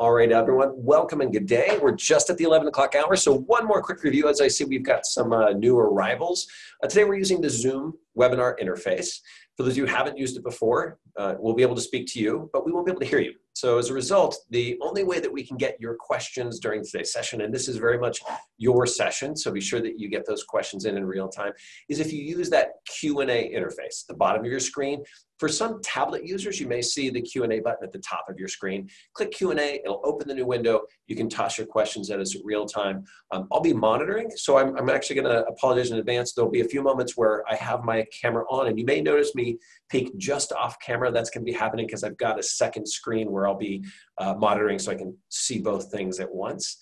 All right, everyone, welcome and good day. We're just at the 11 o'clock hour, so one more quick review. As I see, we've got some uh, new arrivals. Uh, today, we're using the Zoom webinar interface. For those of you who haven't used it before, uh, we'll be able to speak to you, but we won't be able to hear you. So as a result, the only way that we can get your questions during today's session, and this is very much your session, so be sure that you get those questions in in real time, is if you use that Q&A interface, at the bottom of your screen. For some tablet users, you may see the Q&A button at the top of your screen. Click Q&A, it'll open the new window. You can toss your questions at us real time. Um, I'll be monitoring, so I'm, I'm actually gonna apologize in advance. There'll be a few moments where I have my camera on, and you may notice me peek just off camera. That's gonna be happening because I've got a second screen where I'll be uh, monitoring so I can see both things at once.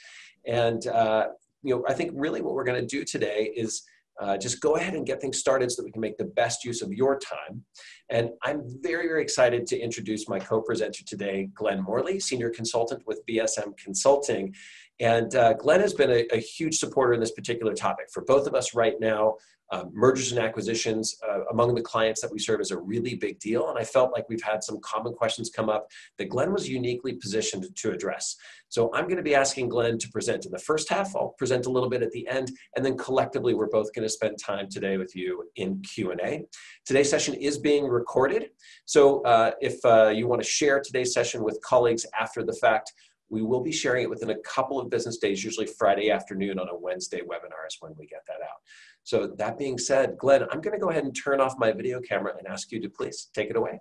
And uh, you know, I think really what we're going to do today is uh, just go ahead and get things started so that we can make the best use of your time. And I'm very, very excited to introduce my co-presenter today, Glenn Morley, Senior Consultant with BSM Consulting. And uh, Glenn has been a, a, huge supporter in this particular topic. For both of us right now, um, mergers and acquisitions uh, among the clients that we serve is a really big deal. And I felt like we've had some common questions come up that Glenn was uniquely positioned to address. So I'm going to be asking Glenn to present in the first half. I'll present a little bit at the end, and then collectively we're both going to spend time today with you in Q&A. Today's session is being recorded. So uh, if uh, you want to share today's session with colleagues after the fact, we will be sharing it within a couple of business days, usually Friday afternoon on a Wednesday webinar is when we get that out. So that being said, Glenn, I'm gonna go ahead and turn off my video camera and ask you to please take it away.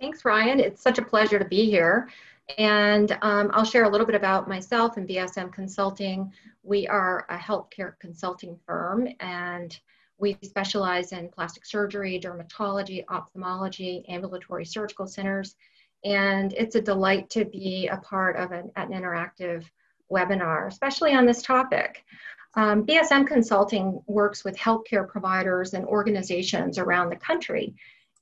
Thanks, Ryan. It's such a pleasure to be here. And um, I'll share a little bit about myself and BSM Consulting. We are a healthcare consulting firm and we specialize in plastic surgery, dermatology, ophthalmology, ambulatory surgical centers, and it's a delight to be a part of an, an interactive webinar, especially on this topic. Um, BSM Consulting works with healthcare providers and organizations around the country.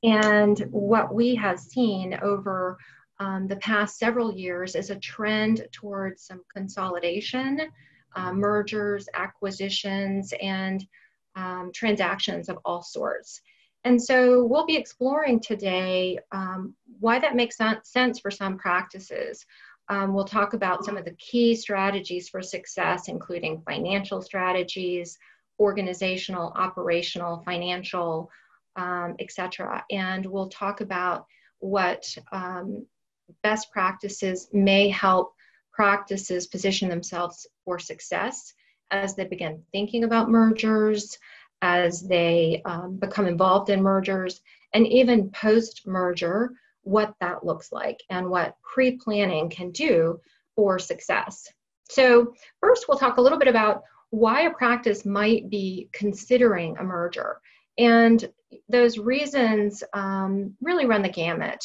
And what we have seen over um, the past several years is a trend towards some consolidation, uh, mergers, acquisitions, and um, transactions of all sorts. And so we'll be exploring today um, why that makes sense for some practices. Um, we'll talk about some of the key strategies for success, including financial strategies, organizational, operational, financial, um, etc. And we'll talk about what um, best practices may help practices position themselves for success as they begin thinking about mergers, as they um, become involved in mergers, and even post merger, what that looks like and what pre planning can do for success. So, first, we'll talk a little bit about why a practice might be considering a merger. And those reasons um, really run the gamut.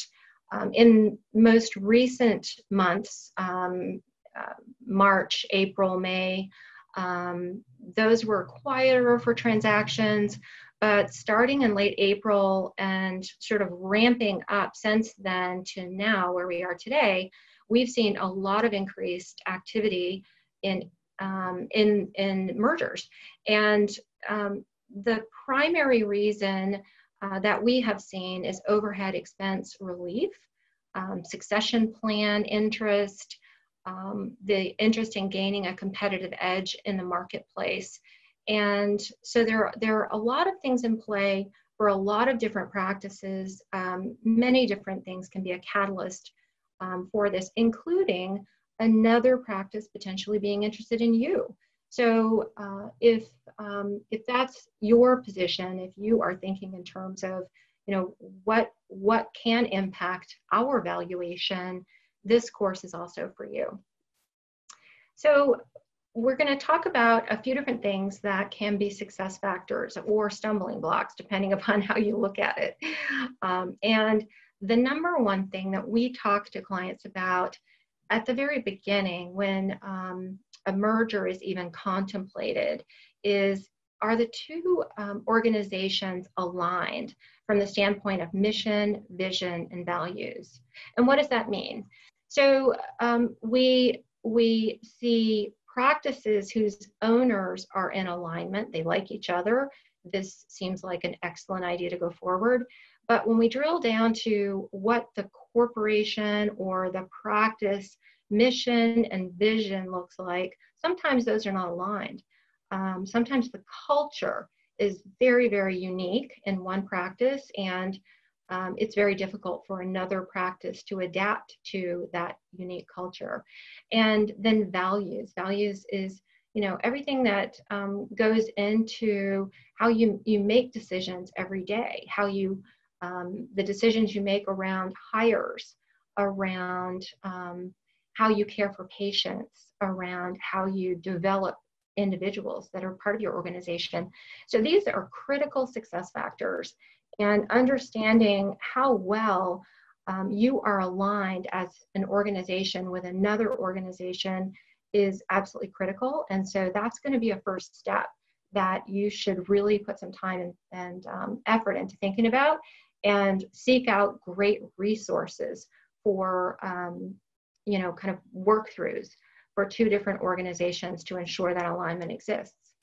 Um, in most recent months, um, uh, March, April, May, um, those were quieter for transactions, but starting in late April and sort of ramping up since then to now, where we are today, we've seen a lot of increased activity in um, in in mergers, and um, the primary reason uh, that we have seen is overhead expense relief, um, succession plan interest, um, the interest in gaining a competitive edge in the marketplace. And so there, there are a lot of things in play for a lot of different practices. Um, many different things can be a catalyst um, for this, including another practice potentially being interested in you. So uh, if, um, if that's your position, if you are thinking in terms of, you know, what, what can impact our valuation, this course is also for you. So we're going to talk about a few different things that can be success factors or stumbling blocks, depending upon how you look at it. Um, and the number one thing that we talk to clients about at the very beginning when um, a merger is even contemplated is are the two um, organizations aligned from the standpoint of mission, vision, and values? And what does that mean? So um, we we see practices whose owners are in alignment, they like each other. This seems like an excellent idea to go forward. But when we drill down to what the corporation or the practice mission and vision looks like, sometimes those are not aligned. Um, sometimes the culture is very, very unique in one practice, and um, it's very difficult for another practice to adapt to that unique culture. And then values. Values is you know everything that um, goes into how you you make decisions every day, how you um, the decisions you make around hires, around um, how you care for patients, around how you develop individuals that are part of your organization. So these are critical success factors and understanding how well um, you are aligned as an organization with another organization is absolutely critical. And so that's going to be a first step that you should really put some time and, and um, effort into thinking about and seek out great resources for um, you know kind of work throughs for two different organizations to ensure that alignment exists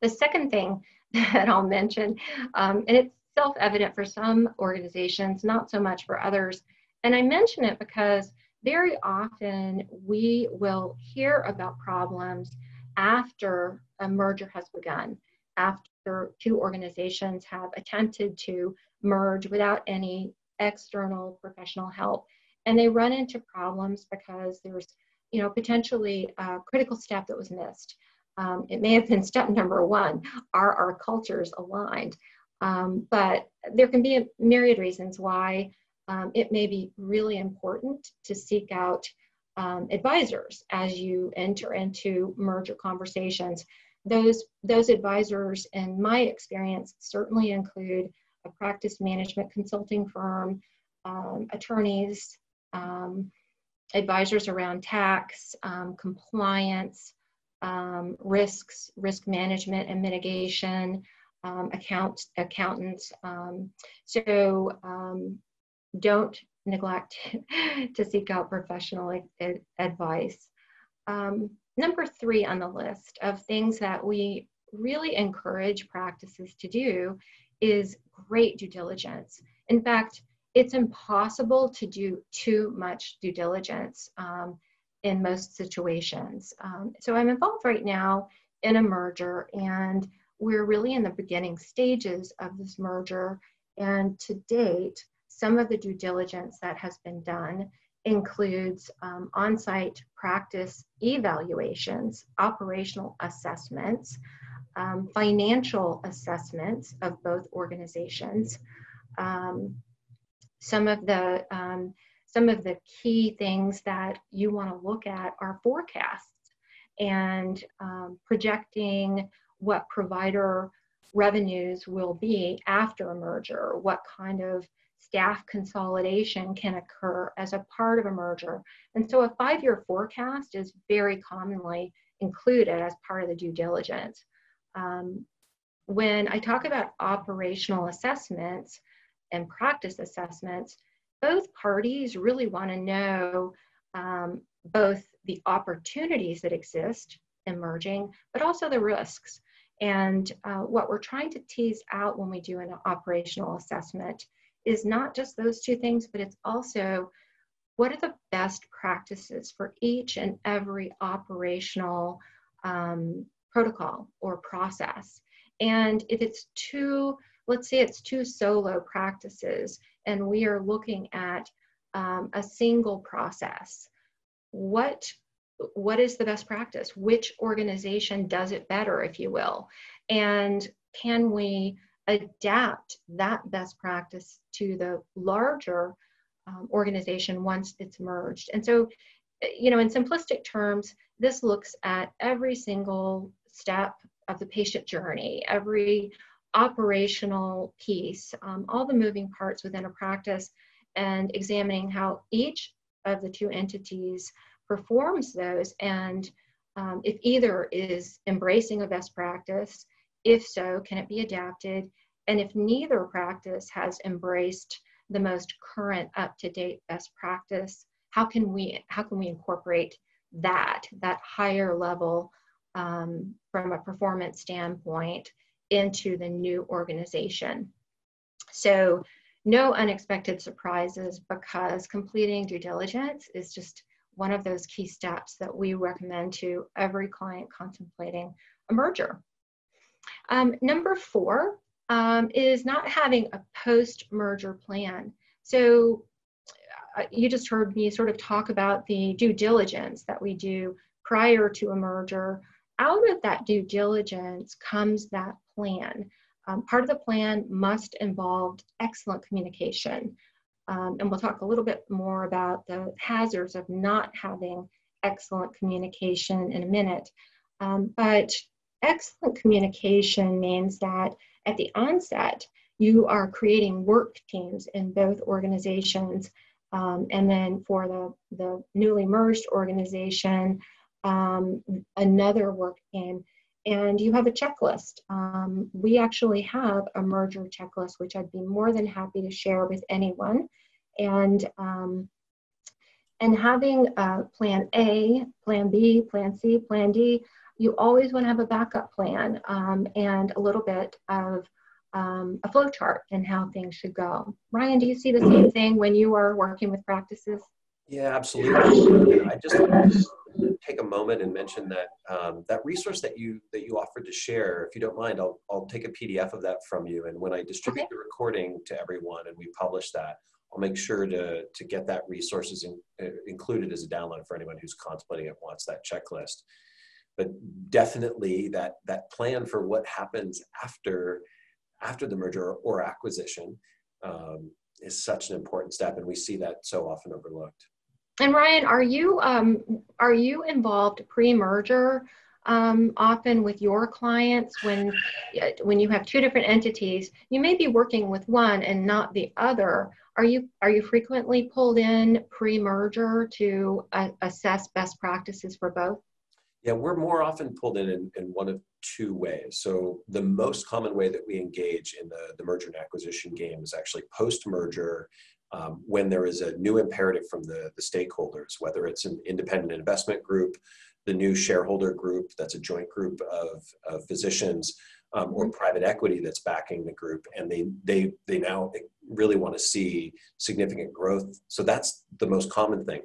the second thing that i'll mention um, and it's self-evident for some organizations not so much for others and i mention it because very often we will hear about problems after a merger has begun after two organizations have attempted to merge without any external professional help. And they run into problems because there's, you know, potentially a critical step that was missed. Um, it may have been step number one are our cultures aligned? Um, but there can be a myriad reasons why um, it may be really important to seek out um, advisors as you enter into merger conversations. Those, those advisors, in my experience, certainly include a practice management consulting firm, um, attorneys, um, advisors around tax, compliance, um, risks, risk management and mitigation, um, account, accountants. Um, so don't neglect to seek out professional ad advice. number three on the list of things that we really encourage practices to do is great due diligence. In fact, it's impossible to do too much due diligence um, in most situations. Um, so I'm involved right now in a merger, and we're really in the beginning stages of this merger. And to date, some of the due diligence that has been done includes um, on site practice evaluations, operational assessments, um, financial assessments of both organizations. Um, some of the um, some of the key things that you want to look at are forecasts and um, projecting what provider revenues will be after a merger, what kind of staff consolidation can occur as a part of a merger. And so a five-year forecast is very commonly included as part of the due diligence um, when I talk about operational assessments and practice assessments, both parties really want to know um, both the opportunities that exist emerging, but also the risks. And uh, what we're trying to tease out when we do an operational assessment is not just those two things, but it's also what are the best practices for each and every operational um, protocol or process. And if it's two, let's say it's two solo practices, and we are looking at um, a single process, what what is the best practice? Which organization does it better, if you will? And can we adapt that best practice to the larger um, organization once it's merged? And so, you know, in simplistic terms, this looks at every single step of the patient journey, every operational piece, um, all the moving parts within a practice, and examining how each of the two entities performs those and um, if either is embracing a best practice, if so, can it be adapted? And if neither practice has embraced the most current up-to-date best practice, how can we how can we incorporate that that higher level um, from a performance standpoint into the new organization. So no unexpected surprises because completing due diligence is just one of those key steps that we recommend to every client contemplating a merger. Um, number four um, is not having a post merger plan. So uh, you just heard me sort of talk about the due diligence that we do prior to a merger. Out of that due diligence comes that plan. Um, part of the plan must involve excellent communication. Um, and we'll talk a little bit more about the hazards of not having excellent communication in a minute. Um, but excellent communication means that at the onset, you are creating work teams in both organizations. Um, and then for the, the newly merged organization, um, another work team. And you have a checklist. Um, we actually have a merger checklist, which I'd be more than happy to share with anyone. And um, and having uh, plan A, plan B, plan C, plan D, you always want to have a backup plan um, and a little bit of um, a flow chart and how things should go. Ryan, do you see the same thing when you are working with practices? Yeah, absolutely. I just take a moment and mention that um, that resource that you that you offered to share. If you don't mind, I'll I'll take a PDF of that from you, and when I distribute okay. the recording to everyone and we publish that, I'll make sure to to get that resources in, uh, included as a download for anyone who's contemplating it wants that checklist. But definitely that that plan for what happens after after the merger or acquisition um, is such an important step, and we see that so often overlooked. And Ryan, are you um, are you involved pre-merger um, often with your clients when when you have two different entities? You may be working with one and not the other. Are you are you frequently pulled in pre-merger to uh, assess best practices for both? Yeah, we're more often pulled in, in, in one of two ways. So the most common way that we engage in the, the merger and acquisition game is actually post-merger um, when there is a new imperative from the, the stakeholders, whether it's an independent investment group, the new shareholder group, that's a joint group of, of physicians, um, or mm-hmm. private equity that's backing the group, and they they they now really want to see significant growth. So that's the most common thing.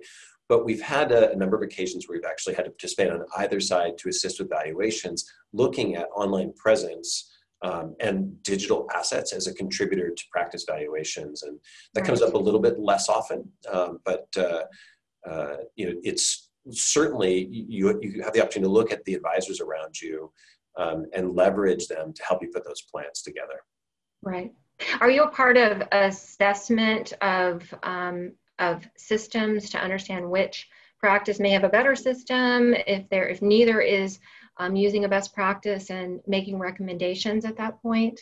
But we've had a, a, number of occasions where we've actually had to participate on either side to assist with valuations, looking at online presence um, and digital assets as a contributor to practice valuations. And that right. comes up a little bit less often, um, but uh, uh, you know, it's certainly you, you have the opportunity to look at the advisors around you um, and leverage them to help you put those plans together. Right. Are you a part of assessment of um, of systems to understand which practice may have a better system, if there if neither is um, using a best practice and making recommendations at that point?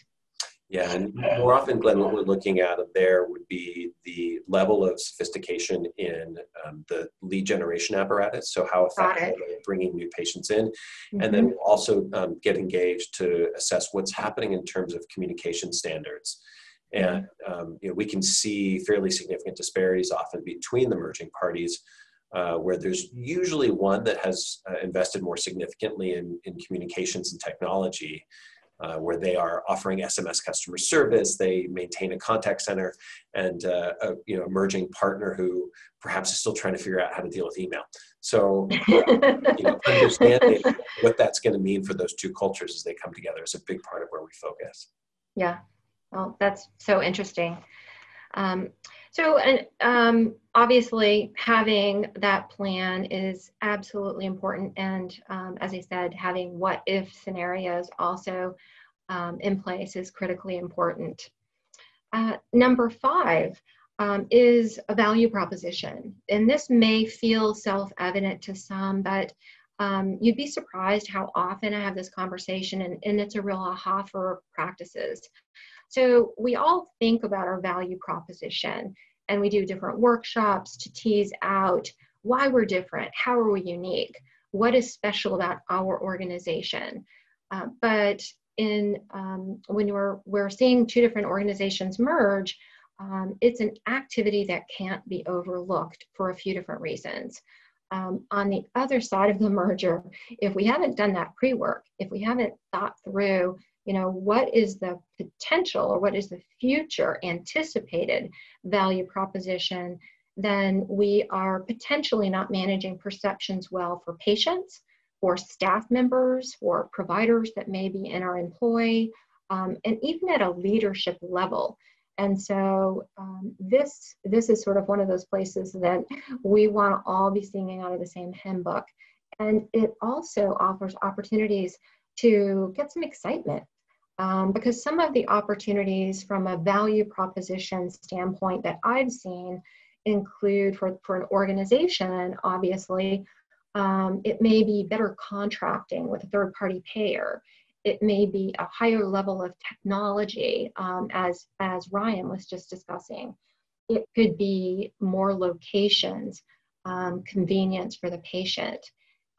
Yeah, and more often, Glenn, what we're looking at there would be the level of sophistication in um, the lead generation apparatus. So, how effective are they bringing new patients in? Mm-hmm. And then mm-hmm. also um, get engaged to assess what's happening in terms of communication standards. And um, you know, we can see fairly significant disparities often between the merging parties, uh, where there's usually one that has uh, invested more significantly in, in communications and technology, uh, where they are offering SMS customer service, they maintain a contact center, and uh, a you know, emerging partner who perhaps is still trying to figure out how to deal with email. So, you know, understanding what that's going to mean for those two cultures as they come together is a big part of where we focus. Yeah, well, that's so interesting. Um, so, and um, obviously, having that plan is absolutely important. And um, as I said, having what if scenarios also um, in place is critically important. Uh, number five um, is a value proposition. And this may feel self evident to some, but um, you'd be surprised how often I have this conversation, and, and it's a real aha for practices. So we all think about our value proposition and we do different workshops to tease out why we're different, how are we unique, what is special about our organization. Uh, but in um, when we're, we're seeing two different organizations merge, um, it's an activity that can't be overlooked for a few different reasons. Um, on the other side of the merger, if we haven't done that pre work, if we haven't thought through you know what is the potential or what is the future anticipated value proposition then we are potentially not managing perceptions well for patients, for staff members, for providers that may be in our employ, um, and even at a leadership level. And so um, this this is sort of one of those places that we want to all be singing out of the same hymn book. And it also offers opportunities to get some excitement um, because some of the opportunities from a value proposition standpoint that I've seen include for, for an organization, obviously, um, it may be better contracting with a third party payer. It may be a higher level of technology, um, as, as Ryan was just discussing. It could be more locations, um, convenience for the patient.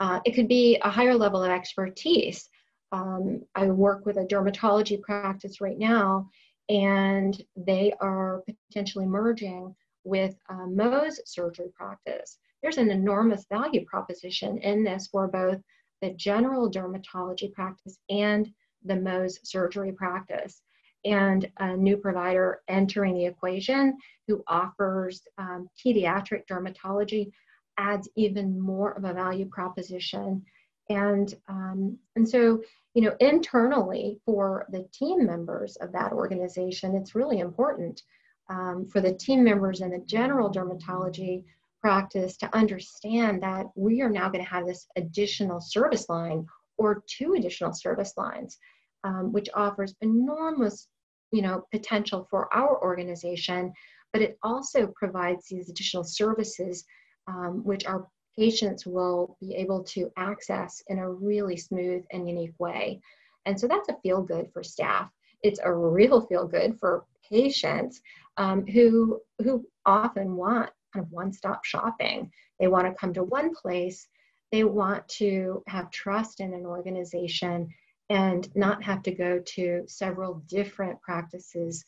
Uh, it could be a higher level of expertise. Um, I work with a dermatology practice right now, and they are potentially merging with a Mohs surgery practice. There's an enormous value proposition in this for both the general dermatology practice and the Mohs surgery practice. And a new provider entering the equation who offers um, pediatric dermatology adds even more of a value proposition. And, um, and so, you know, internally for the team members of that organization, it's really important um, for the team members in the general dermatology practice to understand that we are now going to have this additional service line or two additional service lines, um, which offers enormous, you know, potential for our organization, but it also provides these additional services um, which our patients will be able to access in a really smooth and unique way. And so that's a feel good for staff. It's a real feel good for patients um, who who often want kind of one-stop shopping. They want to come to one place. They want to have trust in an organization and not have to go to several different practices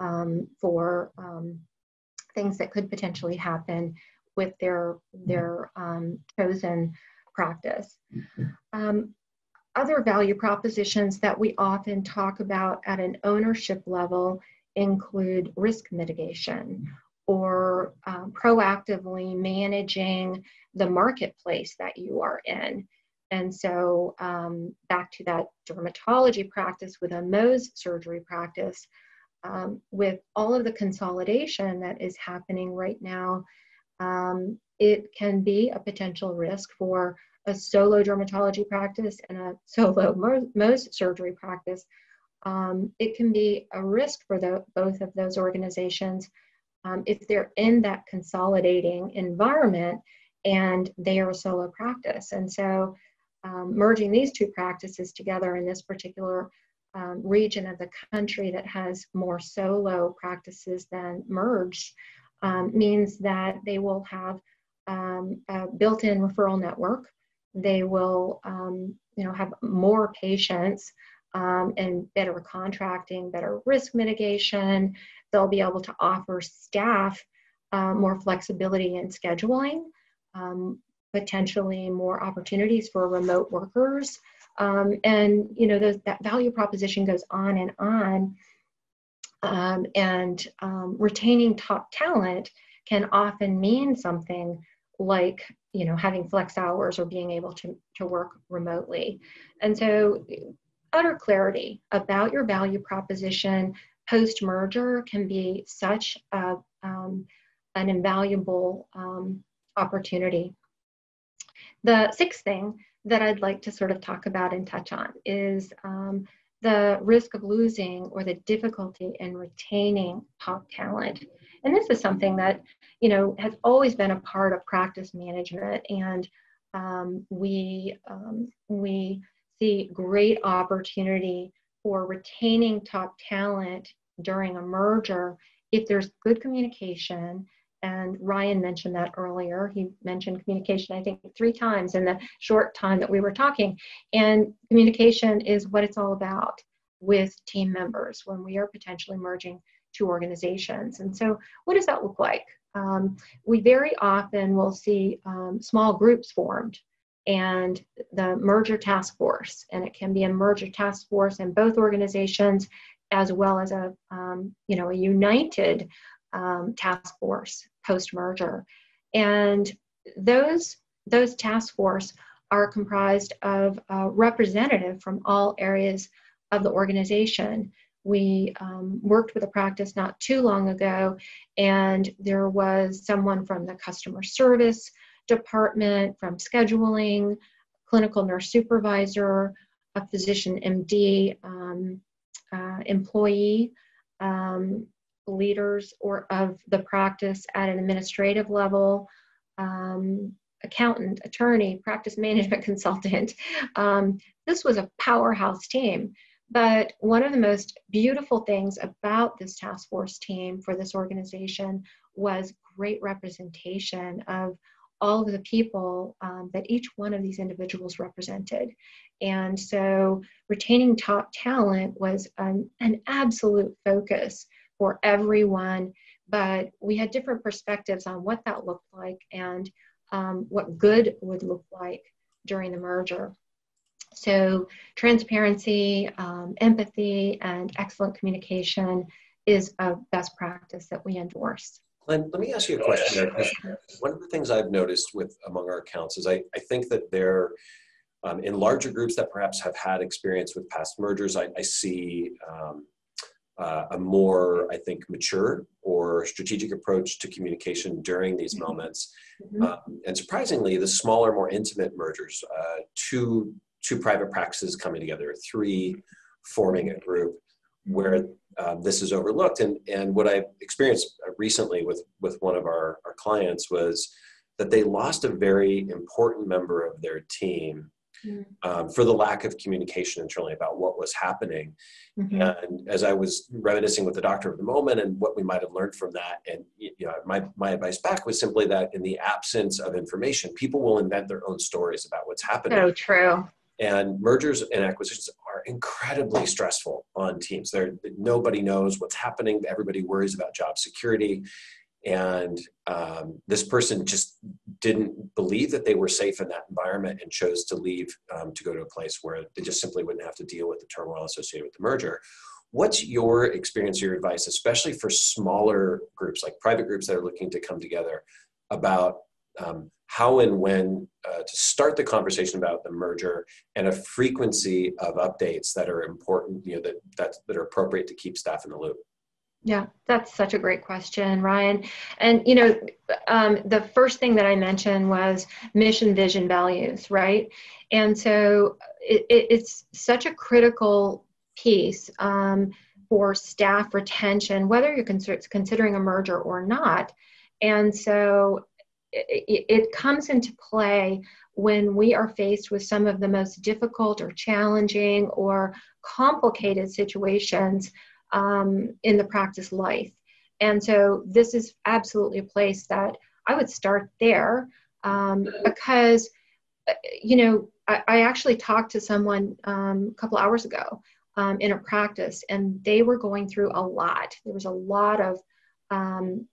um, for um, things that could potentially happen with their their um, chosen practice. Um, other value propositions that we often talk about at an ownership level include risk mitigation or um, proactively managing the marketplace that you are in. And so, um, back to that dermatology practice with a Mohs surgery practice, um, with all of the consolidation that is happening right now, um, it can be a potential risk for a solo dermatology practice and a solo Mohs surgery practice um, it can be a risk for the, both of those organizations um, if they're in that consolidating environment and they are a solo practice. And so um, merging these two practices together in this particular um, region of the country that has more solo practices than merged um, means that they will have um, a built-in referral network. They will, you know, have more patients um, and better contracting, better risk mitigation. They'll be able to offer staff uh, more flexibility in scheduling, um, potentially more opportunities for remote workers. Um, and you know those, that value proposition goes on and on. Um, and um, retaining top talent can often mean something like you know having flex hours or being able to, to work remotely and so utter clarity about your value proposition post merger can be such a, um, an invaluable um, opportunity. The sixth thing that I'd like to sort of talk about and touch on is um, the risk of losing or the difficulty in retaining top talent. And this is something that, you know, has always been a part of practice management. And um, we, um, we see great opportunity for retaining top talent during a merger if there's good communication and Ryan mentioned that earlier. He mentioned communication, I think, three times in the short time that we were talking. And communication is what it's all about with team members when we are potentially merging two organizations. And so, what does that look like? Um, we very often will see um, small groups formed and the merger task force. And it can be a merger task force in both organizations as well as a, um, you know, a united um, task force post merger. And those, those task force are comprised of a representative from all areas of the organization. We um, worked with a practice not too long ago, and there was someone from the customer service department, from scheduling, clinical nurse supervisor, a physician MD, um, uh, employee, um, leaders or of the practice at an administrative level, um, accountant, attorney, practice management consultant. Um, this was a powerhouse team. But one of the most beautiful things about this task force team for this organization was great representation of all of the people um, that each one of these individuals represented. And so retaining top talent was an, an absolute focus for everyone, but we had different perspectives on what that looked like and um, what good would look like during the merger. So, transparency, um, empathy, and excellent communication is a best practice that we endorse. Glenn, let me ask you a question. One of the things I've noticed with among our accounts is I, I think that they're um, in larger groups that perhaps have had experience with past mergers. I, I see um, uh, a more, I think, mature or strategic approach to communication during these mm-hmm. moments. Mm-hmm. Um, and surprisingly, the smaller, more intimate mergers, uh, two two private practices coming together, three forming a group where um, this is overlooked. And, and what I experienced recently with, with one of our, our clients was that they lost a very important member of their team mm. um, for the lack of communication internally about what was happening. Mm-hmm. And as I was reminiscing with the doctor of the moment and what we might have learned from that, and you know, my, my advice back was simply that in the absence of information, people will invent their own stories about what's happening. So true. And mergers and acquisitions are incredibly stressful on teams. There, nobody knows what's happening. Everybody worries about job security. And um, this person just didn't believe that they were safe in that environment and chose to leave um, to go to a place where they just simply wouldn't have to deal with the turmoil associated with the merger. What's your experience or your advice, especially for smaller groups, like private groups that are looking to come together, about um, how and when uh, to start the conversation about the merger and a frequency of updates that are important, you know, that, that, that are appropriate to keep staff in the loop? Yeah, that's such a great question, Ryan. And you know, um, the first thing that I mentioned was mission, vision, values, right? And so it, it, it's such a critical piece um, for staff retention, whether you're considering a merger or not. And so it, it comes into play when we are faced with some of the most difficult or challenging or complicated situations um, in the practice life. And so this is absolutely a place that I would start there um, because, uh, you know, I, I, actually talked to someone um, a couple hours ago um, in a practice and they were going through a lot. There was a lot of um,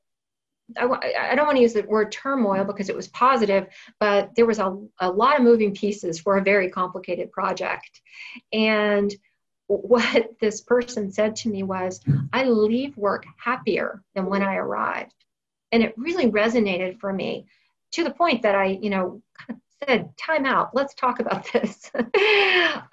I, I don't want to use the word turmoil because it was positive, but there was a, a lot of moving pieces for a very complicated project. And what this person said to me was, I leave work happier than when I arrived. And it really resonated for me to the point that I, you know, kind of said, time out, let's talk about this.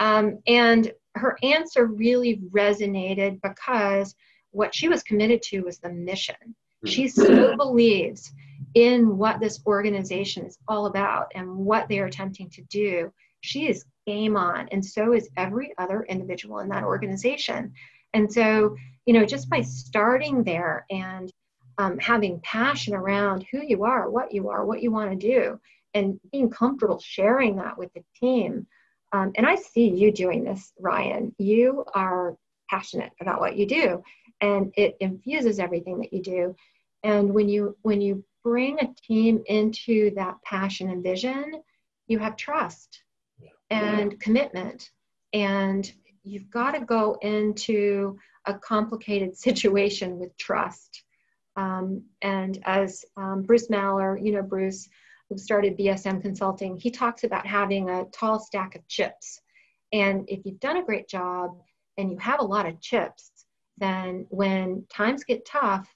um, and her answer really resonated because what she was committed to was the mission she so believes in what this organization is all about and what they are attempting to do. She is game on, and so is every other individual in that organization. And so, you know, just by starting there and um, having passion around who you are, what you are, what you want to do, and being comfortable sharing that with the team. Um, and I see you doing this, Ryan. You are passionate about what you do, and it infuses everything that you do and when you when you bring a team into that passion and vision you have trust and commitment. And you've got to go into a complicated situation with trust. Um, and as um, bruce maller you know bruce who started bsm consulting he talks about having a tall stack of chips. And if you've done a great job and you have a lot of chips then when times get tough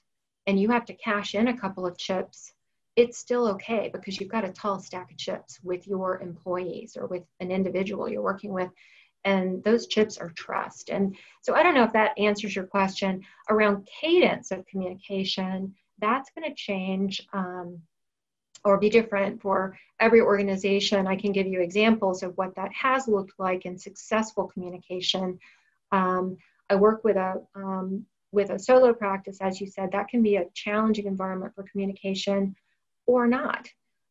and you have to cash in a couple of chips, it's still okay because you've got a tall stack of chips with your employees or with an individual you're working with. And those chips are trust. And so I don't know if that answers your question around cadence of communication. That's going to change um, or be different for every organization. I can give you examples of what that has looked like in successful communication. Um, I work with a um, with a solo practice, as you said, that can be a challenging environment for communication or not.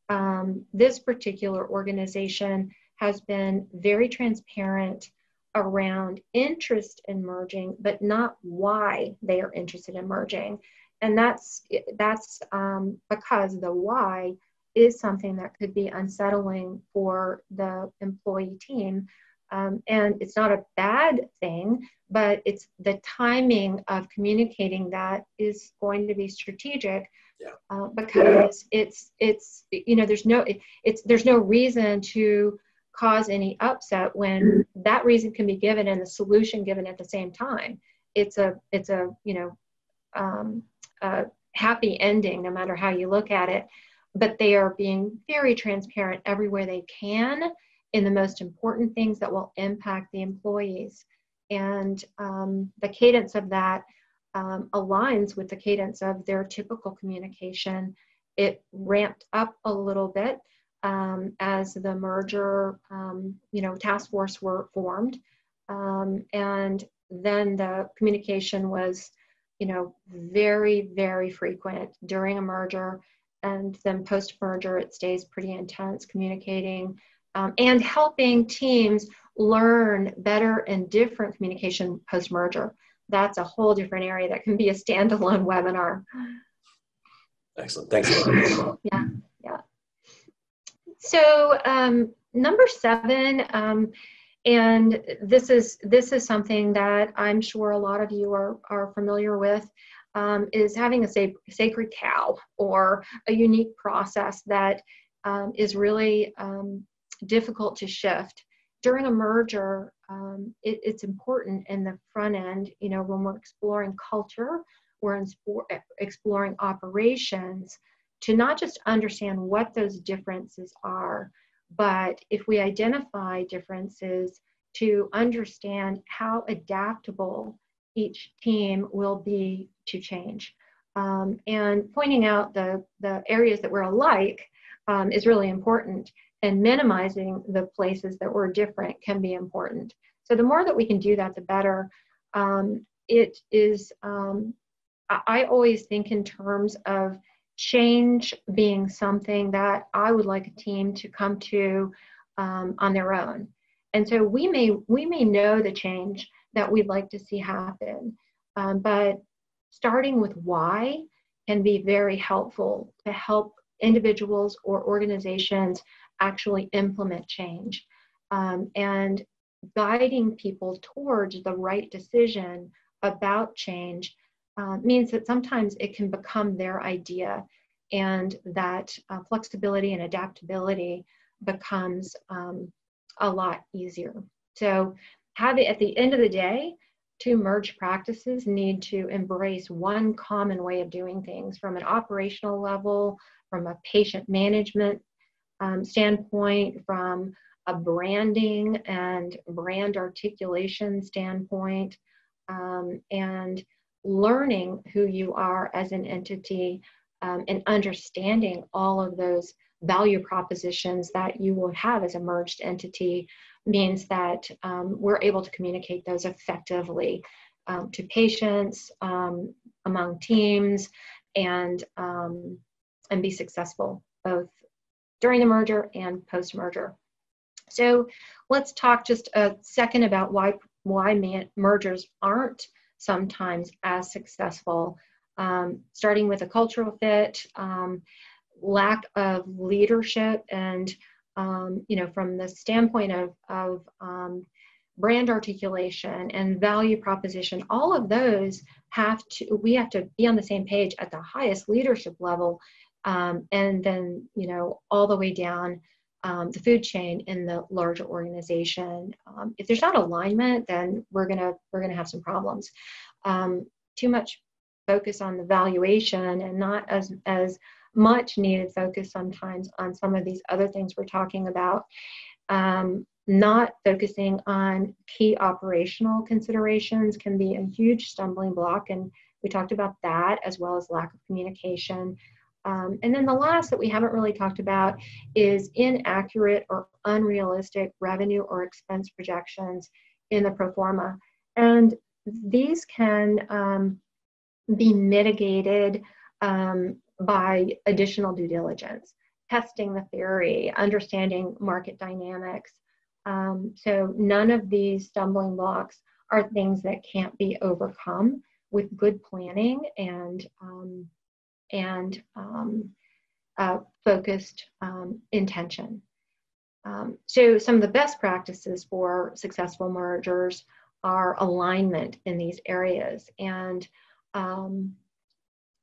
Um, this particular organization has been very transparent around interest in merging, but not why they are interested in merging. And that's that's um, because the why is something that could be unsettling for the employee team. Um, and it's not a bad thing, but it's the timing of communicating that is going to be strategic yeah. uh, because yeah. it's it's you know there's no it, it's there's no reason to cause any upset when that reason can be given and the solution given at the same time it's a it's a you know um, a happy ending no matter how you look at it but they are being very transparent everywhere they can in the most important things that will impact the employees and um, the cadence of that um, aligns with the cadence of their typical communication. It ramped up a little bit um, as the merger, um, you know, task force were formed, um, and then the communication was, you know, very very frequent during a merger, and then post merger it stays pretty intense communicating. Um, and helping teams learn better and different communication post merger that's a whole different area that can be a standalone webinar. Excellent. Thanks. yeah, yeah. So um, number seven, um, and this is this is something that I'm sure a lot of you are are familiar with. Um, is having a sacred cow or a unique process that um, is really um, difficult to shift during a merger, um, it, it's important in the front end, you know, when we're exploring culture, we're exploring operations, to not just understand what those differences are, but if we identify differences, to understand how adaptable each team will be to change. Um, and pointing out the, the areas that we're alike um, is really important and minimizing the places that were different can be important. So the more that we can do that, the better. Um, it is, um, I always think in terms of change being something that I would like a team to come to um, on their own. And so we may we may know the change that we'd like to see happen, um, but starting with why can be very helpful to help individuals or organizations actually implement change um, and guiding people towards the right decision about change uh, means that sometimes it can become their idea and that uh, flexibility and adaptability becomes um, a lot easier. So have it, at the end of the day, two merge practices need to embrace one common way of doing things from an operational level, from a patient management um, standpoint, from a branding and brand articulation standpoint, um, and learning who you are as an entity um, and understanding all of those value propositions that you will have as a merged entity means that um, we're able to communicate those effectively um, to patients, um, among teams, and um, and be successful both during the merger and post merger. So let's talk just a second about why why man, mergers aren't sometimes as successful. Um, starting with a cultural fit, um, lack of leadership, and um, you know from the standpoint of of um, brand articulation and value proposition, all of those have to we have to be on the same page at the highest leadership level um, and then you know all the way down um, the food chain in the larger organization. Um, if there's not alignment, then we're gonna we're gonna have some problems. Um, too much focus on the valuation and not as as much needed focus sometimes on some of these other things we're talking about. Um, not focusing on key operational considerations can be a huge stumbling block. And we talked about that as well as lack of communication. Um, and then the last that we haven't really talked about is inaccurate or unrealistic revenue or expense projections in the pro forma. And these can um, be mitigated um, by additional due diligence, testing the theory, understanding market dynamics. Um, so none of these stumbling blocks are things that can't be overcome with good planning and um, and um, uh, focused um, intention. Um, so some of the best practices for successful mergers are alignment in these areas and um,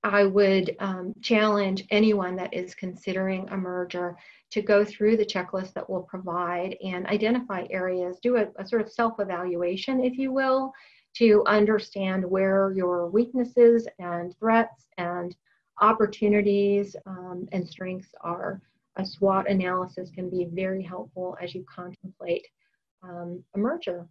I would um, challenge anyone that is considering a merger to go through the checklist that we'll provide and identify areas, do a, a sort of self evaluation, if you will, to understand where your weaknesses and threats and opportunities um, and strengths are. A SWOT analysis can be very helpful as you contemplate um, a merger.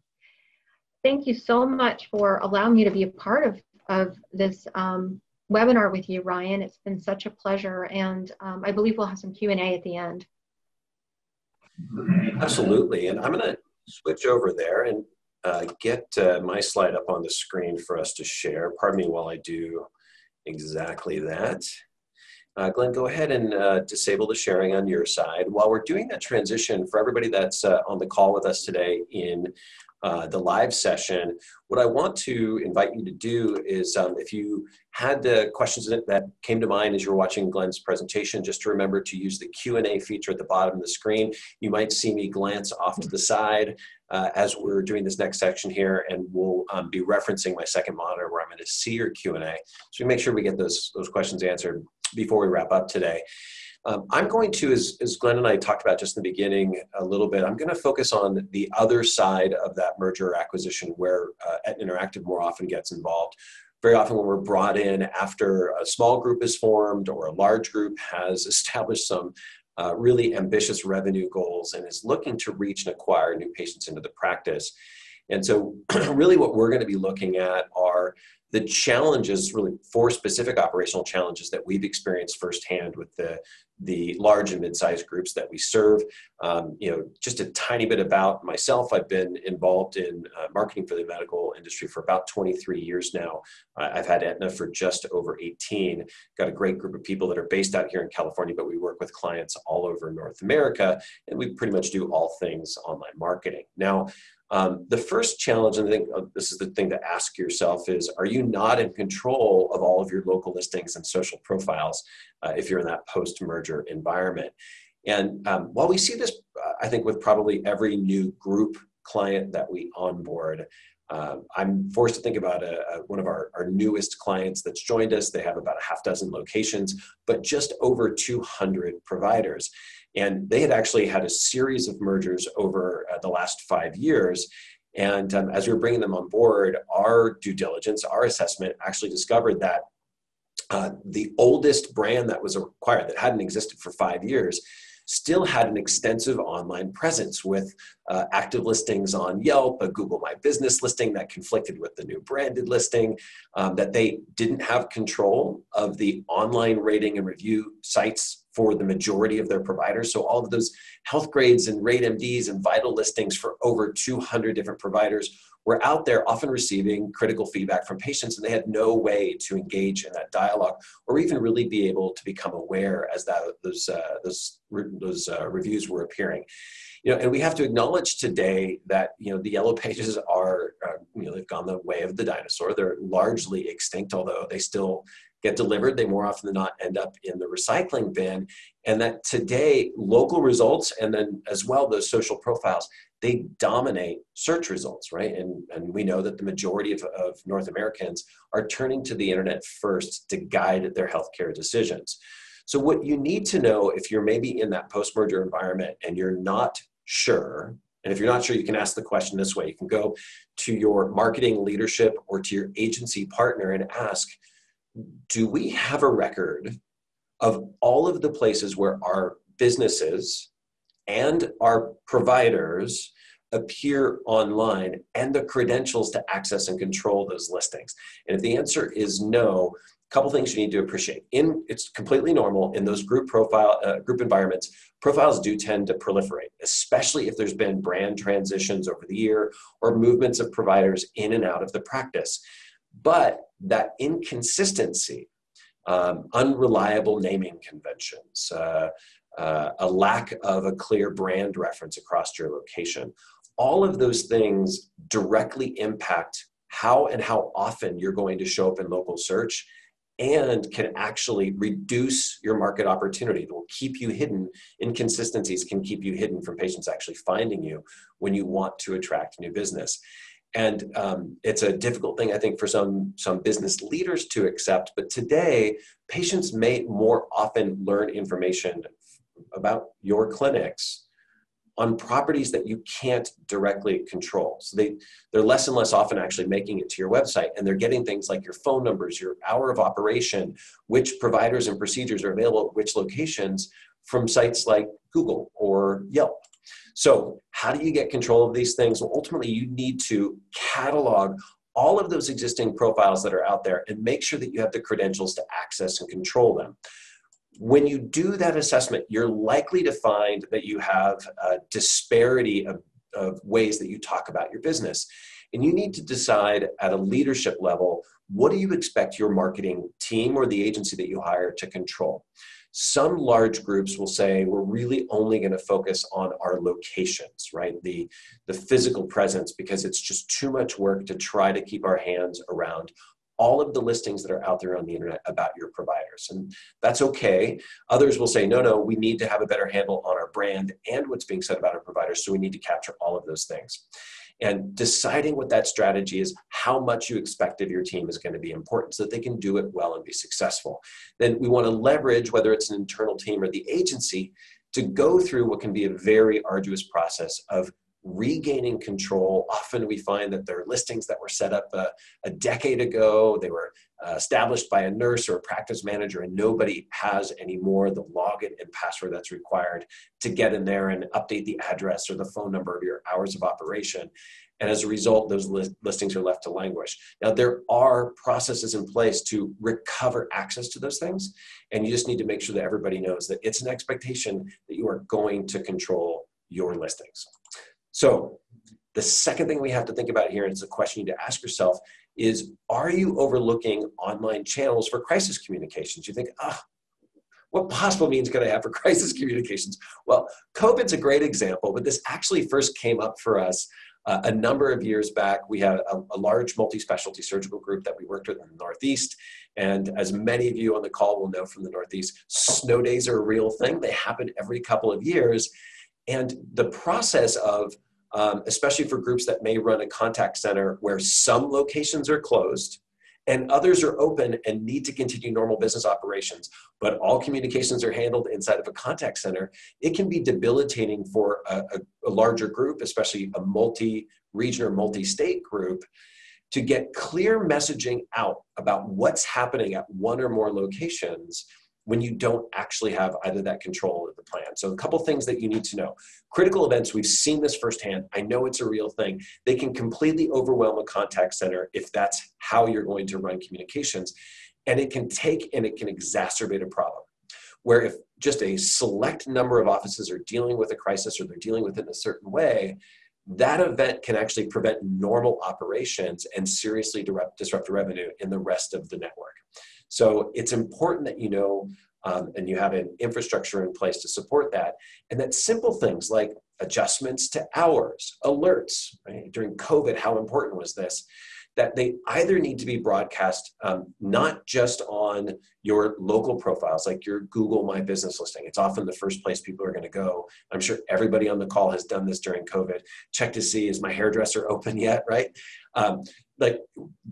Thank you so much for allowing me to be a part of, of this um, webinar with you, Ryan. It's been such a pleasure, and um, I believe we'll have some Q&A at the end. Absolutely, and I'm going to switch over there and uh, get uh, my slide up on the screen for us to share. Pardon me while I do exactly that. Uh, Glenn, go ahead and uh, disable the sharing on your side. While we're doing that transition, for everybody that's uh, on the call with us today in uh, the live session, what I want to invite you to do is um, if you had the questions that came to mind as you were watching Glenn's presentation, just to remember to use the Q&A feature at the bottom of the screen. You might see me glance off to the side uh, as we're doing this next section here, and we'll um, be referencing my second monitor where I'm going to see your Q&A. So we make sure we get those, those questions answered before we wrap up today. Um, I'm going to, as, as Glenn and I talked about just in the beginning a little bit, I'm going to focus on the other side of that merger acquisition where uh, Interactive more often gets involved. Very often when we're brought in after a small group is formed or a large group has established some uh, really ambitious revenue goals and is looking to reach and acquire new patients into the practice. And so really what we're going to be looking at are the challenges, really four specific operational challenges that we've experienced firsthand with the, the large and mid-sized groups that we serve. Um, you know, just a tiny bit about myself. I've been involved in uh, marketing for the medical industry for about 23 years now. Uh, I've had Etna for just over 18. Got a great group of people that are based out here in California, but we work with clients all over North America, and we pretty much do all things online marketing. Now, um, the first challenge, and I think uh, this is the thing to ask yourself, is are you not in control of all of your local listings and social profiles uh, if you're in that post merger environment? And um, while we see this, uh, I think, with probably every new group client that we onboard, uh, I'm forced to think about a, a, one of our, our newest clients that's joined us. They have about a half dozen locations, but just over 200 providers. And they had actually had a series of mergers over uh, the last five years. And um, as we were bringing them on board, our due diligence, our assessment actually discovered that uh, the oldest brand that was acquired that hadn't existed for five years still had an extensive online presence with uh, active listings on Yelp, a Google My Business listing that conflicted with the new branded listing, um, that they didn't have control of the online rating and review sites for the majority of their providers. So all of those Healthgrades and RateMDs and vital listings for over 200 different providers were out there often receiving critical feedback from patients and they had no way to engage in that dialogue or even really be able to become aware as that those uh, those those uh, reviews were appearing you know and we have to acknowledge today that you know the yellow pages are uh, you know they've gone the way of the dinosaur they're largely extinct although they still get delivered, they more often than not end up in the recycling bin. And that today, local results and then as well those social profiles, they dominate search results, right? And, and we know that the majority of, of North Americans are turning to the internet first to guide their healthcare decisions. So, what you need to know if you're maybe in that post merger environment and you're not sure, and if you're not sure, you can ask the question this way you can go to your marketing leadership or to your agency partner and ask, do we have a record of all of the places where our businesses and our providers appear online and the credentials to access and control those listings? And if the answer is no, a couple things you need to appreciate. In it's completely normal in those group profile uh, group environments. Profiles do tend to proliferate, especially if there's been brand transitions over the year or movements of providers in and out of the practice. But that inconsistency, um, unreliable naming conventions, uh, uh, a lack of a clear brand reference across your location, all of those things directly impact how and how often you're going to show up in local search and can actually reduce your market opportunity. It will keep you hidden. Inconsistencies can keep you hidden from patients actually finding you when you want to attract new business. And um, it's a difficult thing, I think, for some, some business leaders to accept. But today, patients may more often learn information about your clinics on properties that you can't directly control. So they, they're less and less often actually making it to your website and they're getting things like your phone numbers, your hour of operation, which providers and procedures are available at which locations from sites like Google or Yelp. So how do you get control of these things? Well, ultimately you need to catalog all of those existing profiles that are out there and make sure that you have the credentials to access and control them when you do that assessment, you're likely to find that you have a disparity of, of ways that you talk about your business. And you need to decide at a leadership level what do you expect your marketing team or the agency that you hire to control? Some large groups will say we're really only going to focus on our locations, right? The, the physical presence, because it's just too much work to try to keep our hands around all of the listings that are out there on the internet about your providers. And that's okay. Others will say, no, no, we need to have a better handle on our brand and what's being said about our providers. So we need to capture all of those things. And deciding what that strategy is, how much you expect of your team is going to be important so that they can do it well and be successful. Then we want to leverage, whether it's an internal team or the agency, to go through what can be a very arduous process of regaining control. Often we find that there are listings that were set up a, a decade ago. They were uh, established by a nurse or a practice manager, and nobody has anymore the login and password that's required to get in there and update the address or the phone number of your hours of operation. And as a result, those li- listings are left to languish. Now, there are processes in place to recover access to those things. And you just need to make sure that everybody knows that it's an expectation that you are going to control your listings. So the second thing we have to think about here, and it's a question you need to ask yourself, is are you overlooking online channels for crisis communications? You think, ah, what possible means could I have for crisis communications? Well, COVID's a great example, but this actually first came up for us uh, a number of years back. We had a, a large multi specialty surgical group that we worked with in the Northeast. And as many of you on the call will know from the Northeast, snow days are a real thing. They happen every couple of years. And the process of um, especially for groups that may run a contact center where some locations are closed and others are open and need to continue normal business operations, but all communications are handled inside of a contact center, it can be debilitating for a, a, a larger group, especially a multi region or multi state group, to get clear messaging out about what's happening at one or more locations when you don't actually have either that control or the plan. So a couple things that you need to know. Critical events, we've seen this firsthand. I know it's a real thing. They can completely overwhelm a contact center if that's how you're going to run communications. And it can take and it can exacerbate a problem. Where if just a select number of offices are dealing with a crisis or they're dealing with it in a certain way, that event can actually prevent normal operations and seriously disrupt revenue in the rest of the network. So it's important that you know um, and you have an infrastructure in place to support that. And that simple things like adjustments to hours, alerts, right? During COVID, how important was this? That they either need to be broadcast um, not just on your local profiles, like your Google My Business listing. It's often the first place people are going to go. I'm sure everybody on the call has done this during COVID. Check to see is my hairdresser open yet, right? Um, like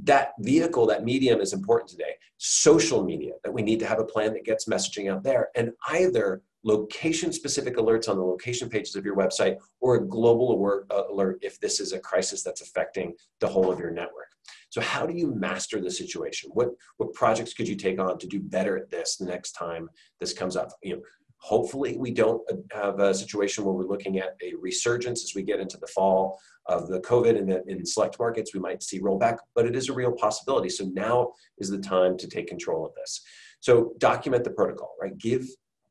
that vehicle, that medium is important today. Social media, that we need to have a plan that gets messaging out there, and either location specific alerts on the location pages of your website or a global alert, uh, alert if this is a crisis that's affecting the whole of your network. So how do you master the situation? What what projects could you take on to do better at this the next time this comes up? You know, hopefully we don't have a situation where we're looking at a resurgence as we get into the fall of the COVID and that in select markets we might see rollback, but it is a real possibility. So now is the time to take control of this. So document the protocol, right? Give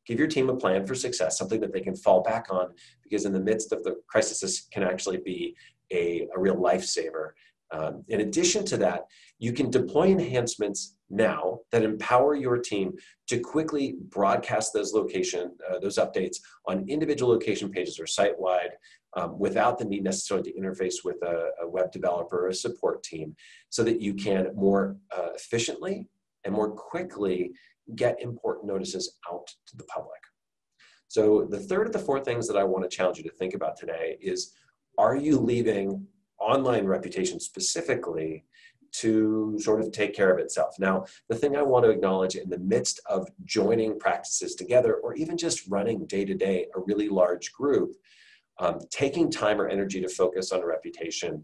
give your team a plan for success, something that they can fall back on, because in the midst of the crisis, this can actually be a, a real lifesaver. Um, in addition to that, you can deploy enhancements now that empower your team to quickly broadcast those location, uh, those updates on individual location pages or site-wide um, without the need necessarily to interface with a, a, web developer or a support team so that you can more uh, efficiently and more quickly get important notices out to the public. So the third of the four things that I want to challenge you to think about today is, are you leaving online reputation specifically to sort of take care of itself. Now, the thing I want to acknowledge in the midst of joining practices together or even just running day to day a really large group, um, taking time or energy to focus on a reputation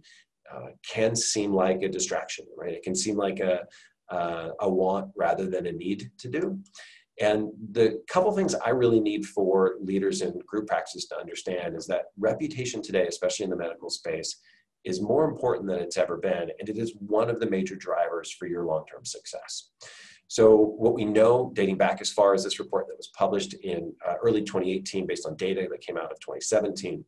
uh, can seem like a distraction, right? It can seem like a, uh, a want rather than a need to do. And the couple things I really need for leaders in group practices to understand is that reputation today, especially in the medical space, is more important than it's ever been, and it is one of the major drivers for your long term success. So, what we know dating back as far as this report that was published in uh, early 2018 based on data that came out of 2017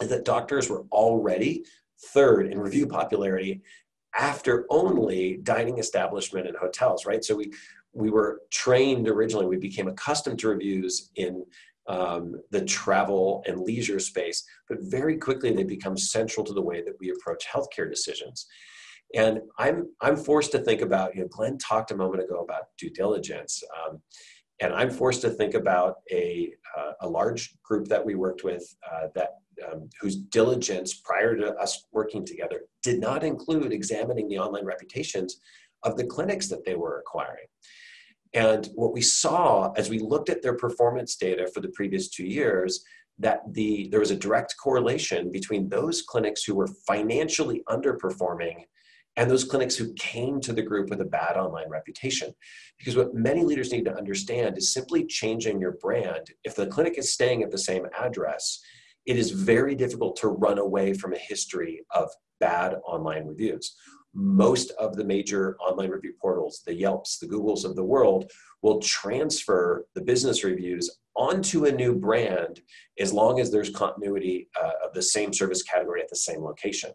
is that doctors were already third in review popularity after only dining establishment and hotels, right? So, we we were trained originally, we became accustomed to reviews in um, the travel and leisure space, but very quickly they become central to the way that we approach healthcare decisions. And I'm I'm forced to think about, you know, Glenn talked a moment ago about due diligence. Um, and I'm forced to think about a, uh, a large group that we worked with uh, that um, whose diligence prior to us working together did not include examining the online reputations of the clinics that they were acquiring. And what we saw as we looked at their performance data for the previous two years, that the there was a direct correlation between those clinics who were financially underperforming and those clinics who came to the group with a bad online reputation. Because what many leaders need to understand is simply changing your brand. If the clinic is staying at the same address, it is very difficult to run away from a history of bad online reviews most of the major online review portals, the Yelps, the Googles of the world, will transfer the business reviews onto a new brand as long as there's continuity uh, of the same service category at the same location.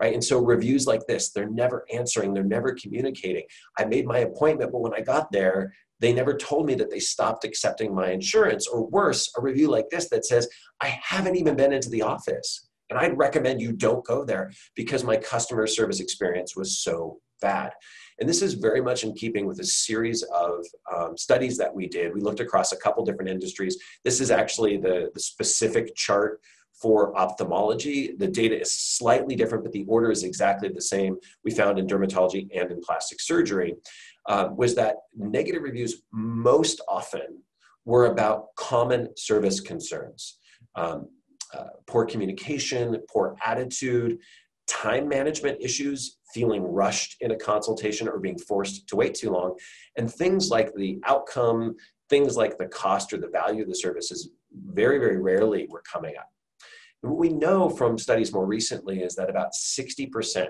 Right? And so reviews like this, they're never answering, they're never communicating. I made my appointment, but when I got there, they never told me that they stopped accepting my insurance, or worse, a review like this that says, I haven't even been into the office. And I'd recommend you don't go there because my customer service experience was so bad. And this is very much in keeping with a series of um, studies that we did. We looked across a couple different industries. This is actually the, the specific chart for ophthalmology. The data is slightly different, but the order is exactly the same we found in dermatology and in plastic surgery, uh, was that negative reviews most often were about common service concerns. Um, uh, poor communication, poor attitude, time management issues, feeling rushed in a consultation or being forced to wait too long, and things like the outcome, things like the cost or the value of the services very, very rarely were coming up. And what we know from studies more recently is that about 60%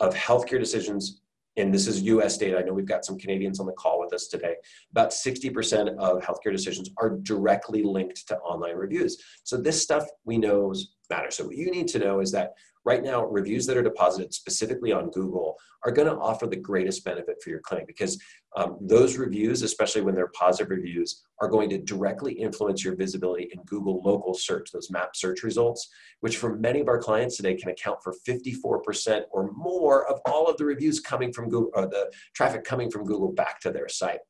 of healthcare decisions and this is US data. I know we've got some Canadians on the call with us today. About 60% of healthcare decisions are directly linked to online reviews. So this stuff we know matters. So what you need to know is that right now, reviews that are deposited specifically on Google are going to offer the greatest benefit for your clinic because um, those reviews, especially when they're positive reviews, are going to directly influence your visibility in Google local search, those map search results, which for many of our clients today can account for 54% or more of all of the reviews coming from Google, or the traffic coming from Google back to their site.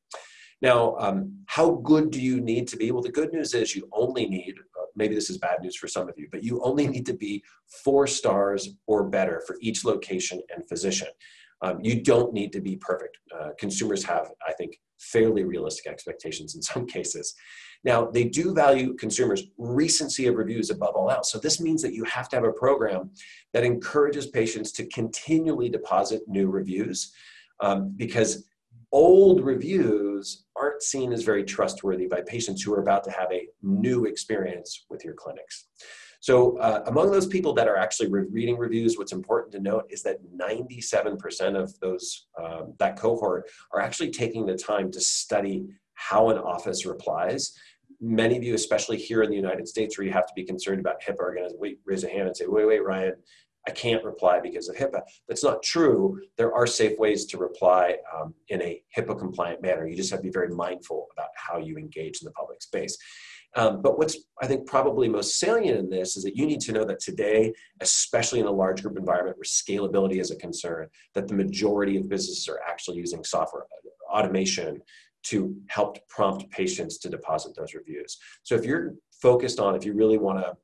Now, um, how good do you need to be? Well, the good news is you only need maybe this is bad news for some of you, but you only need to be four stars or better for each location and physician. Um, you don't need to be perfect. Uh, consumers have, I think, fairly realistic expectations in some cases. Now, they do value consumers' recency of reviews above all else. So, this means that you have to have a program that encourages patients to continually deposit new reviews um, because old reviews aren't seen as very trustworthy by patients who are about to have a new experience with your clinics. So, uh, among those people that are actually re- reading reviews, what's important to note is that 97% of those um, that cohort are actually taking the time to study how an office replies. Many of you, especially here in the United States, where you have to be concerned about HIPAA, are going to raise a hand and say, "Wait, wait, Ryan, I can't reply because of HIPAA." That's not true. There are safe ways to reply um, in a HIPAA compliant manner. You just have to be very mindful about how you engage in the public space. Um, but what's I think probably most salient in this is that you need to know that today, especially in a large group environment where scalability is a concern, that the majority of businesses are actually using software automation to help prompt patients to deposit those reviews. So if you're focused on, if you really want to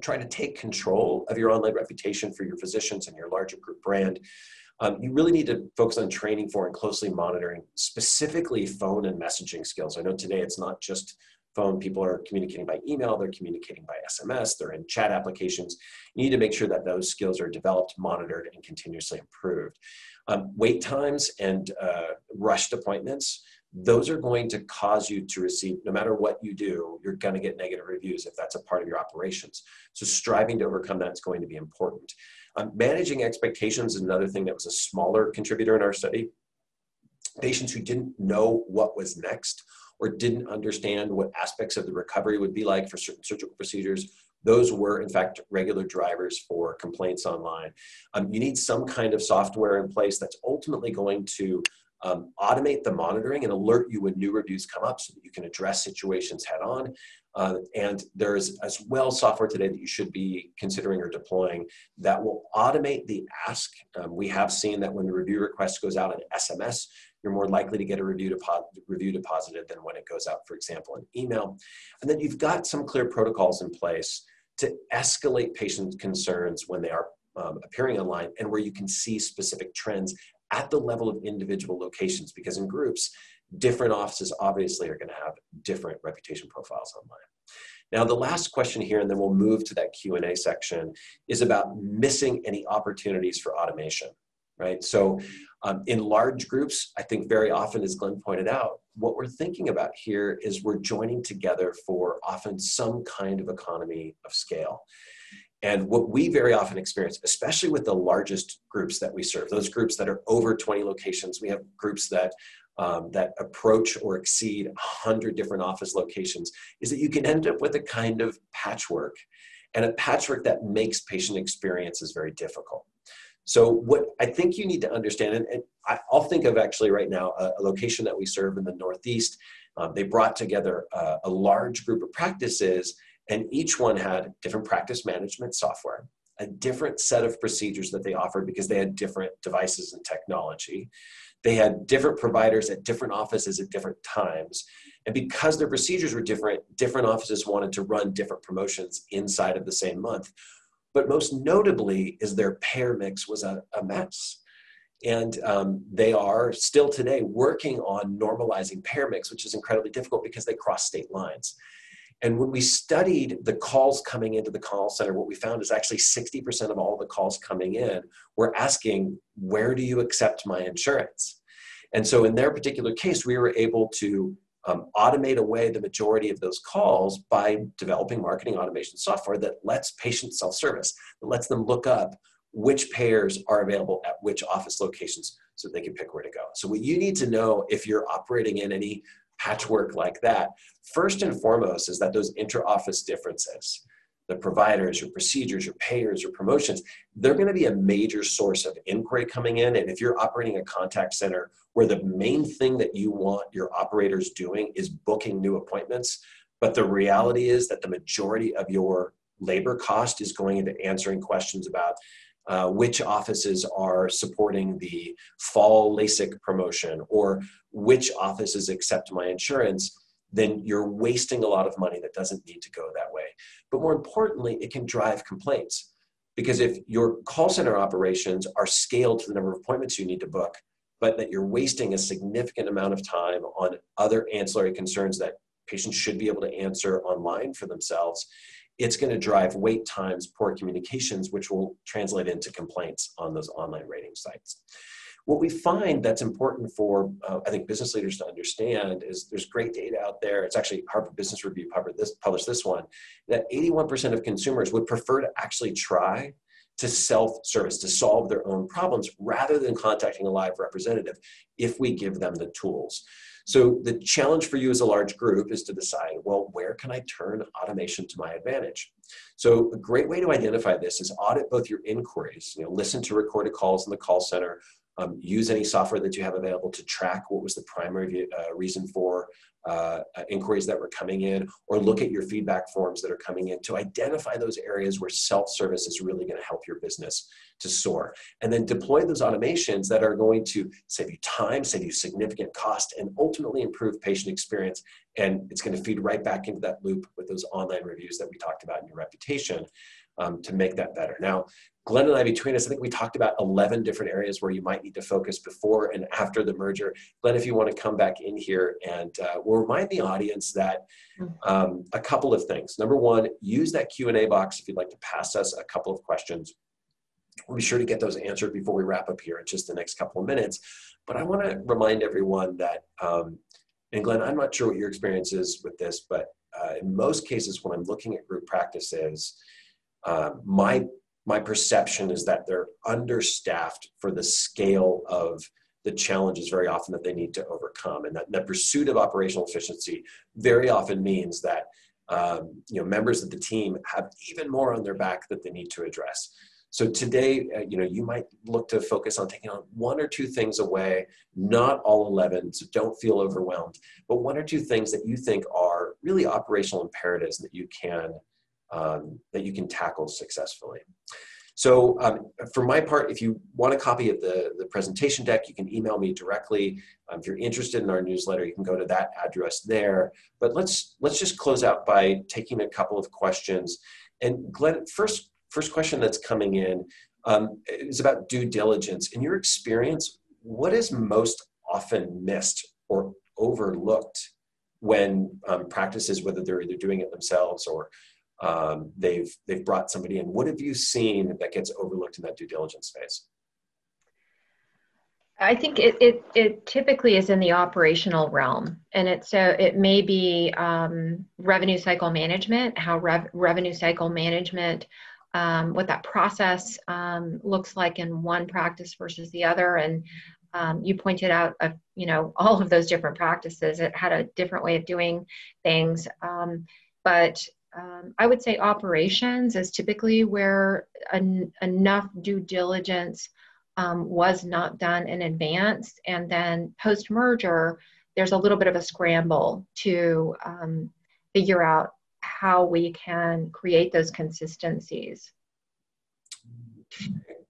try to take control of your online reputation for your physicians and your larger group brand, um, you really need to focus on training for and closely monitoring specifically phone and messaging skills. I know today it's not just phone, people are communicating by email, they're communicating by SMS, they're in chat applications. You need to make sure that those skills are developed, monitored, and continuously improved. Um, wait times and uh, rushed appointments, those are going to cause you to receive, no matter what you do, you're going to get negative reviews if that's a part of your operations. So striving to overcome that is going to be important. Um, managing expectations is another thing that was a smaller contributor in our study. Patients who didn't know what was next or didn't understand what aspects of the recovery would be like for certain surgical procedures, those were in fact regular drivers for complaints online. Um, you need some kind of software in place that's ultimately going to um, automate the monitoring and alert you when new reviews come up so that you can address situations head on. Uh, and there's as well software today that you should be considering or deploying that will automate the ask. Um, we have seen that when the review request goes out in SMS, you're more likely to get a review, depo- review deposited than when it goes out, for example, in email. And then you've got some clear protocols in place to escalate patient concerns when they are um, appearing online and where you can see specific trends at the level of individual locations because in groups different offices obviously are going to have different reputation profiles online. Now the last question here and then we'll move to that q&a section is about missing any opportunities for automation right? So um, in large groups i think very often as glenn pointed out what we're thinking about here is we're joining together for often some kind of economy of scale and what we very often experience, especially with the largest groups that we serve, those groups that are over 20 locations, we have groups that um, that approach or exceed 100 different office locations, is that you can end up with a kind of patchwork, and a patchwork that makes patient experiences very difficult. So what I think you need to understand, and, and I, will think of actually right now a, a, location that we serve in the Northeast. Um, they brought together a, a large group of practices and each one had different practice management software, a different set of procedures that they offered because they had different devices and technology. They had different providers at different offices at different times. And because their procedures were different, different offices wanted to run different promotions inside of the same month. But most notably is their payer mix was a, a mess. And um, they are still today working on normalizing payer mix, which is incredibly difficult because they cross state lines. And when we studied the calls coming into the call center, what we found is actually 60% of all the calls coming in were asking, Where do you accept my insurance? And so in their particular case, we were able to um, automate away the majority of those calls by developing marketing automation software that lets patients self service, that lets them look up which payers are available at which office locations so they can pick where to go. So, what you need to know if you're operating in any patchwork like that, first and foremost is that those inter-office differences, the providers, your procedures, your payers, your promotions, they're going to be a major source of inquiry coming in. And if you're operating a contact center where the main thing that you want your operators doing is booking new appointments, but the reality is that the majority of your labor cost is going into answering questions about uh, which offices are supporting the fall LASIK promotion or which offices accept my insurance, then you're wasting a lot of money that doesn't need to go that way. But more importantly, it can drive complaints. Because if your call center operations are scaled to the number of appointments you need to book, but that you're wasting a significant amount of time on other ancillary concerns that patients should be able to answer online for themselves, it's going to drive wait times, poor communications, which will translate into complaints on those online rating sites. What we find that's important for, uh, I think, business leaders to understand is there's great data out there. It's actually Harvard Business Review published this, published this one that 81% of consumers would prefer to actually try to self-service, to solve their own problems rather than contacting a live representative if we give them the tools. So the challenge for you as a large group is to decide, well, where can I turn automation to my advantage? So a great way to identify this is audit both your inquiries, you know, listen to recorded calls in the call center, um, use any software that you have available to track what was the primary uh, reason for uh, inquiries that were coming in, or look at your feedback forms that are coming in to identify those areas where self-service is really going to help your business to soar. And then deploy those automations that are going to save you time, save you significant cost, and ultimately improve patient experience. And it's going to feed right back into that loop with those online reviews that we talked about in your reputation um, to make that better. Now, Glenn and I, between us, I think we talked about 11 different areas where you might need to focus before and after the merger. Glenn, if you want to come back in here and uh, we'll remind the audience that um, a couple of things. Number one, use that Q&A box if you'd like to pass us a couple of questions. We'll be sure to get those answered before we wrap up here in just the next couple of minutes. But I want to remind everyone that, um, and Glenn, I'm not sure what your experience is with this, but uh, in most cases when I'm looking at group practices, uh, my my perception is that they're understaffed for the scale of the challenges very often that they need to overcome. And that the pursuit of operational efficiency very often means that um, you know members of the team have even more on their back that they need to address. So today uh, you know you might look to focus on taking on one or two things away not all 11 so don't feel overwhelmed but one or two things that you think are really operational imperatives that you can um, that you can tackle successfully. So um, for my part, if you want a copy of the, the presentation deck, you can email me directly. Um, if you're interested in our newsletter, you can go to that address there. But let's, let's just close out by taking a couple of questions. And Glenn, first, first question that's coming in um, is about due diligence. In your experience, what is most often missed or overlooked when um, practices, whether they're either doing it themselves or um, they've they've brought somebody in. What have you seen that gets overlooked in that due diligence phase? I think it, it, it typically is in the operational realm, and it so it may be um, revenue cycle management, how rev, revenue cycle management, um, what that process um, looks like in one practice versus the other, and um, you pointed out, uh, you know, all of those different practices. It had a different way of doing things, um, but um, I would say operations is typically where en- enough due diligence um, was not done in advance. And then post merger, there's a little bit of a scramble to um, figure out how we can create those consistencies.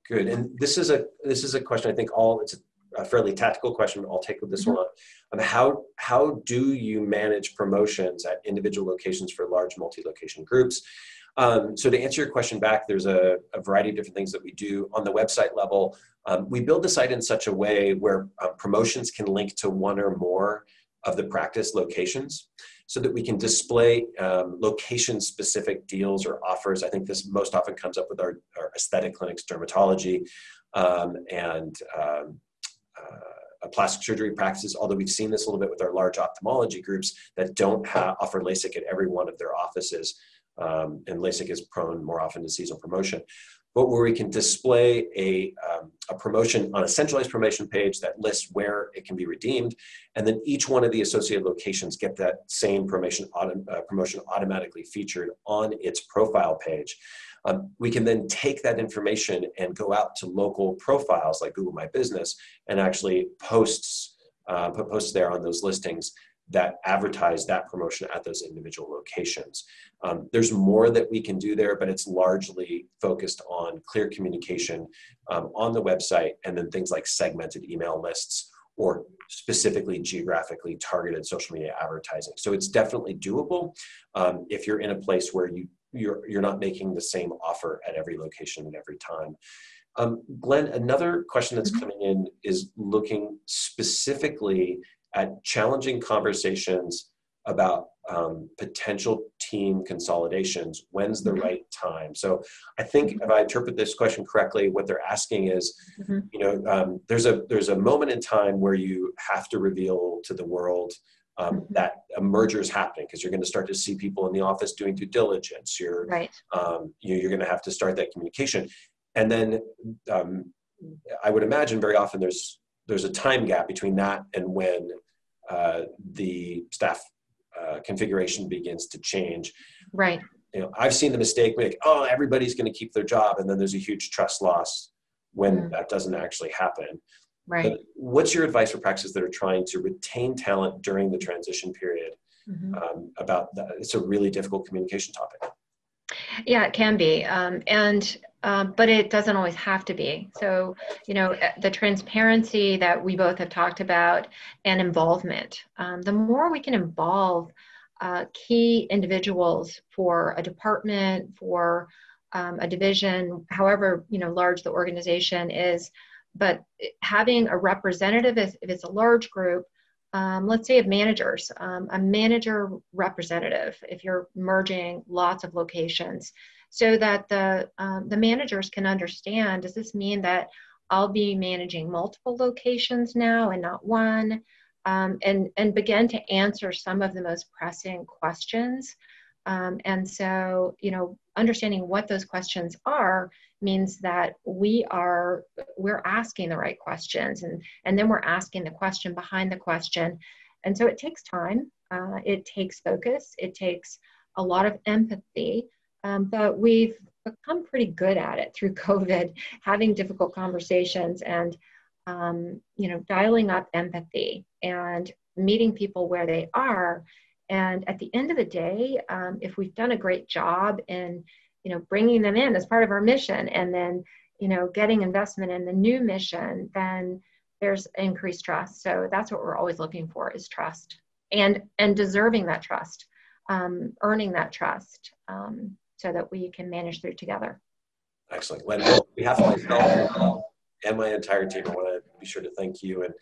Good. And this is a this is a question I think all it's a a fairly tactical question, but I'll take this mm-hmm. one on. Um, how, how do you manage promotions at individual locations for large multi-location groups? Um, so to answer your question back, there's a, a, variety of different things that we do on the website level. Um, we build the site in such a way where uh, promotions can link to one or more of the practice locations so that we can display um, location specific deals or offers. I think this most often comes up with our, our aesthetic clinics, dermatology, um, and um, uh, plastic surgery practices, although we've seen this a little bit with our large ophthalmology groups that don't have, offer LASIK at every one of their offices. Um, and LASIK is prone more often to seasonal promotion. But where we can display a, um, a promotion on a centralized promotion page that lists where it can be redeemed, and then each one of the associated locations get that same promotion, uh, promotion automatically featured on its profile page. Um, we can then take that information and go out to local profiles like Google My Business and actually posts, uh, put posts there on those listings that advertise that promotion at those individual locations. Um, there's more that we can do there, but it's largely focused on clear communication um, on the website and then things like segmented email lists or specifically geographically targeted social media advertising. So it's definitely doable um, if you're in a place where you you're you're not making the same offer at every location at every time. Um, Glenn, another question that's mm-hmm. coming in is looking specifically at challenging conversations about um, potential team consolidations. When's the mm-hmm. right time? So I think if I interpret this question correctly, what they're asking is, mm-hmm. you know, um, there's a there's a moment in time where you have to reveal to the world um, mm-hmm. that a merger is happening because you're going to start to see people in the office doing due diligence. You're right. Um, you, are going to have to start that communication, and then um, I would imagine very often there's there's a time gap between that and when uh, the staff uh, configuration begins to change. Right. You know, I've seen the mistake make, oh, everybody's going to keep their job, and then there's a huge trust loss when mm. that doesn't actually happen. Right. But what's your advice for practices that are trying to retain talent during the transition period? Mm-hmm. Um, about that? It's a really difficult communication topic. Yeah, it can be, um, and um, but it doesn't always have to be. So, you know, eh, the transparency that we both have talked about and involvement. Um, the more we can involve uh, key individuals for a department, for um, a division, however you know large the organization is, but having a representative, if, if it's a large group, um, let's say of managers, um, a manager representative, if you're merging lots of locations, so that the, um, the managers can understand, does this mean that I'll be managing multiple locations now and not one? Um, and, and begin to answer some of the most pressing questions. Um, and so, you know, understanding what those questions are means that we are we're asking the right questions and and then we're asking the question behind the question. And so it takes time uh, it takes focus it takes a lot of empathy um, but we've become pretty good at it through covid having difficult conversations and um, you know dialing up empathy and meeting people where they are and at the end of the day um, if we've done a great job in you know bringing them in as part of our mission and then you know getting investment in the new mission then there's increased trust. So that's what we're always looking for is trust and and deserving that trust um, earning that trust um, so that we can manage through together. Excellent. On behalf of myself and my entire team i want to be sure to thank you and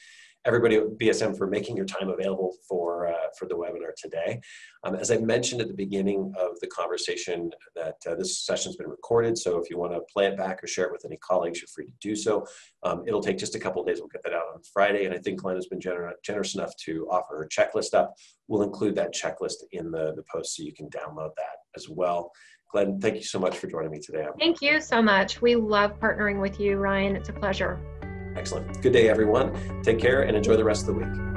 everybody at BSM for making your time available for, uh, for the webinar today. Um, as I mentioned at the beginning of the conversation that uh, this session's been recorded, so if you want to play it back or share it with any colleagues, you're free to do so. Um, it'll take just a couple days. We'll get that out on Friday, and I think Glenn has been gener generous enough to offer her checklist up. We'll include that checklist in the, the post so you can download that as well. Glenn, thank you so much for joining me today. Thank you so much. We love partnering with you, Ryan. It's a pleasure. Excellent. Good day, everyone. Take care and enjoy the rest of the week.